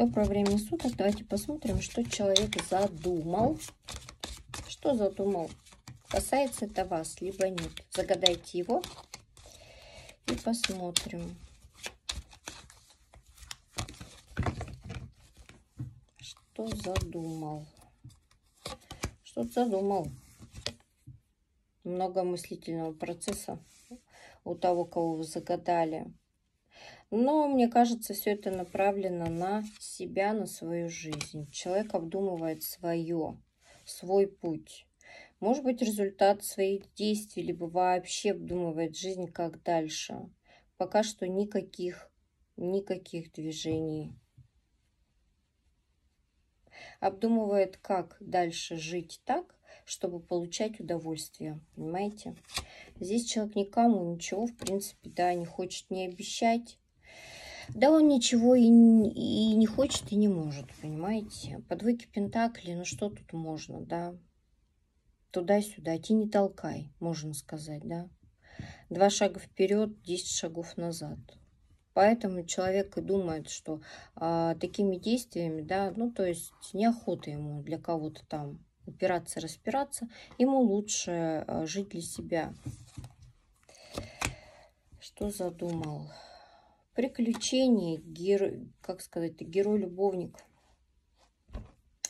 Доброе время суток. Давайте посмотрим, что человек задумал. Что задумал? Касается это вас, либо нет. Загадайте его и посмотрим. Что задумал? Что задумал? Много мыслительного процесса у того, кого вы загадали. Но мне кажется, все это направлено на себя, на свою жизнь. Человек обдумывает свое, свой путь. Может быть, результат своих действий, либо вообще обдумывает жизнь как дальше. Пока что никаких, никаких движений. Обдумывает, как дальше жить так, чтобы получать удовольствие. Понимаете? Здесь человек никому ничего, в принципе, да, не хочет не обещать, да он ничего и, и не хочет, и не может, понимаете? По двойке Пентакли, ну что тут можно, да? Туда-сюда, ти не толкай, можно сказать, да? Два шага вперед, десять шагов назад. Поэтому человек и думает, что а, такими действиями, да, ну то есть неохота ему для кого-то там упираться, распираться, ему лучше а, жить для себя. Что задумал? Приключений, геро... как сказать, герой-любовник.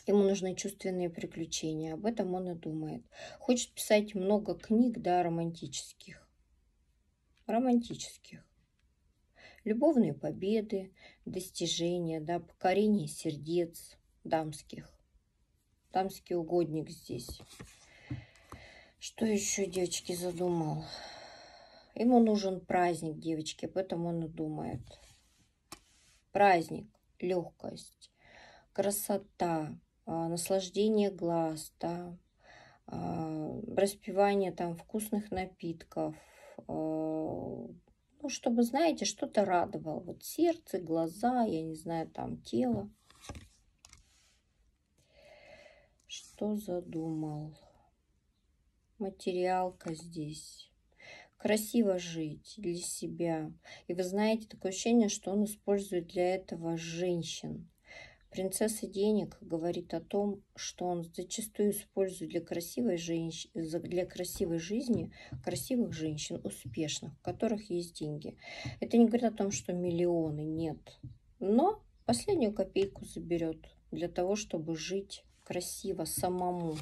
Ему нужны чувственные приключения. Об этом он и думает. Хочет писать много книг, да, романтических. Романтических. Любовные победы, достижения, да, покорение сердец дамских. Дамский угодник здесь. Что еще, девочки, задумал? Ему нужен праздник, девочки, об этом он и думает. Праздник, легкость, красота, а, наслаждение глаз, да, а, распивание там вкусных напитков, а, ну, чтобы, знаете, что-то радовало. Вот сердце, глаза, я не знаю, там тело. Что задумал? Материалка здесь красиво жить для себя. И вы знаете, такое ощущение, что он использует для этого женщин. Принцесса денег говорит о том, что он зачастую использует для красивой, женщ... для красивой жизни красивых женщин, успешных, у которых есть деньги. Это не говорит о том, что миллионы нет. Но последнюю копейку заберет для того, чтобы жить красиво самому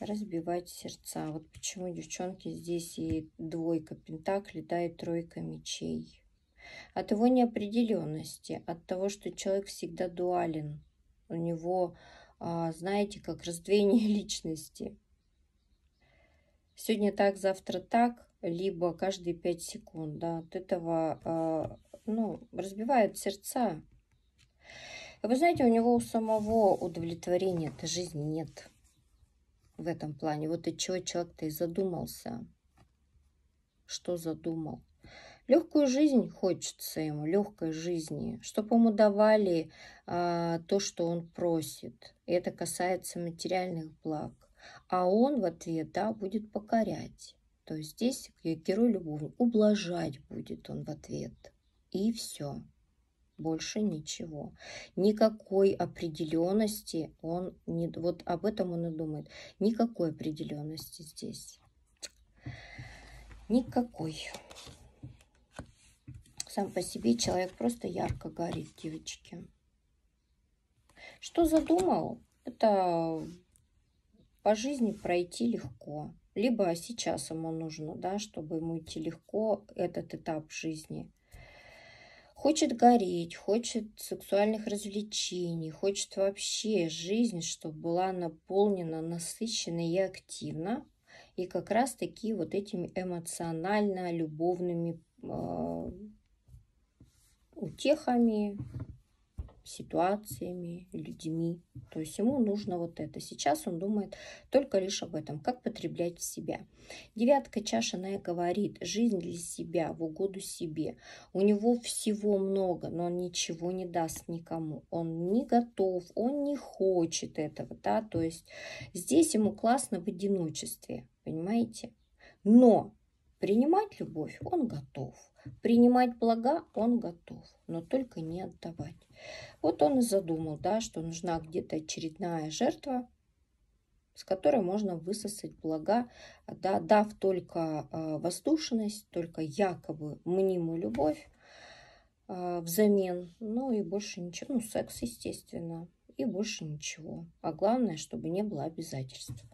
разбивать сердца. Вот почему, девчонки, здесь и двойка пентаклей, да, и тройка мечей. От его неопределенности, от того, что человек всегда дуален. У него, а, знаете, как раздвоение личности. Сегодня так, завтра так, либо каждые пять секунд. Да, от этого а, ну, разбивают сердца. вы знаете, у него у самого удовлетворения от жизни нет в этом плане. Вот и чего человек-то и задумался. Что задумал? Легкую жизнь хочется ему, легкой жизни, чтобы ему давали а, то, что он просит. И это касается материальных благ. А он в ответ, да, будет покорять. То есть здесь герой-любовник, ублажать будет он в ответ. И все больше ничего. Никакой определенности он не... Вот об этом он и думает. Никакой определенности здесь. Никакой. Сам по себе человек просто ярко горит, девочки. Что задумал? Это по жизни пройти легко. Либо сейчас ему нужно, да, чтобы ему идти легко этот этап жизни – Хочет гореть, хочет сексуальных развлечений, хочет вообще жизнь, чтобы была наполнена, насыщена и активна. И как раз таки вот этими эмоционально-любовными э, утехами, ситуациями, людьми. То есть ему нужно вот это. Сейчас он думает только лишь об этом, как потреблять себя. Девятка чаша, она говорит, жизнь для себя, в угоду себе. У него всего много, но он ничего не даст никому. Он не готов, он не хочет этого. Да? То есть здесь ему классно в одиночестве, понимаете? Но принимать любовь он готов. Принимать блага он готов, но только не отдавать. Вот он и задумал, да, что нужна где-то очередная жертва, с которой можно высосать блага, да, дав только э, воздушность, только якобы мнимую любовь э, взамен, ну и больше ничего, ну секс, естественно, и больше ничего. А главное, чтобы не было обязательств.